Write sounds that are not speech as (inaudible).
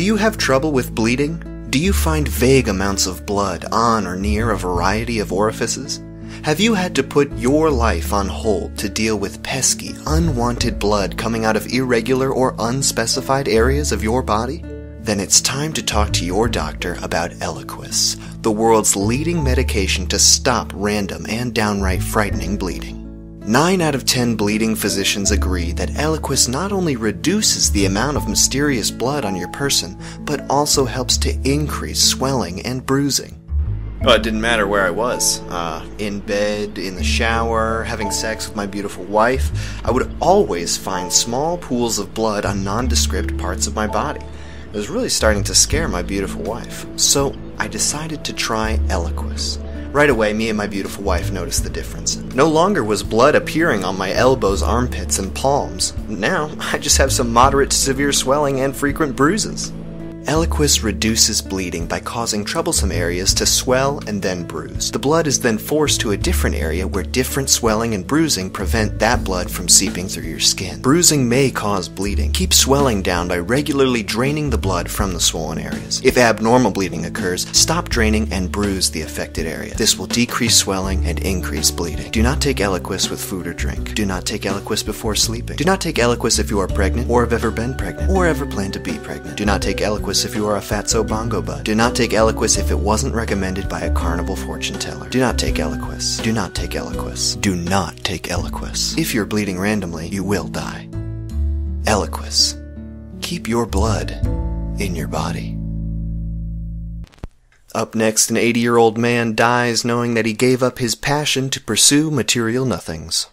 Do you have trouble with bleeding? Do you find vague amounts of blood on or near a variety of orifices? Have you had to put your life on hold to deal with pesky, unwanted blood coming out of irregular or unspecified areas of your body? Then it's time to talk to your doctor about Eliquis, the world's leading medication to stop random and downright frightening bleeding. 9 out of 10 bleeding physicians agree that Eliquis not only reduces the amount of mysterious blood on your person, but also helps to increase swelling and bruising. Well, it didn't matter where I was. Uh, in bed, in the shower, having sex with my beautiful wife, I would always find small pools of blood on nondescript parts of my body. It was really starting to scare my beautiful wife. So I decided to try Eliquis. Right away, me and my beautiful wife noticed the difference. No longer was blood appearing on my elbows, armpits, and palms. Now, (laughs) I just have some moderate to severe swelling and frequent bruises. Eliquis reduces bleeding by causing troublesome areas to swell and then bruise. The blood is then forced to a different area where different swelling and bruising prevent that blood from seeping through your skin. Bruising may cause bleeding. Keep swelling down by regularly draining the blood from the swollen areas. If abnormal bleeding occurs, stop draining and bruise the affected area. This will decrease swelling and increase bleeding. Do not take Eliquis with food or drink. Do not take Eliquis before sleeping. Do not take Eliquis if you are pregnant or have ever been pregnant or ever plan to be pregnant. Do not take Eliquis if you are a fatso bongo butt. Do not take Eliquis if it wasn't recommended by a carnival fortune teller. Do not take Eliquis. Do not take Eliquis. Do not take Eliquis. If you're bleeding randomly, you will die. Eliquis. Keep your blood in your body. Up next, an 80 year old man dies knowing that he gave up his passion to pursue material nothings.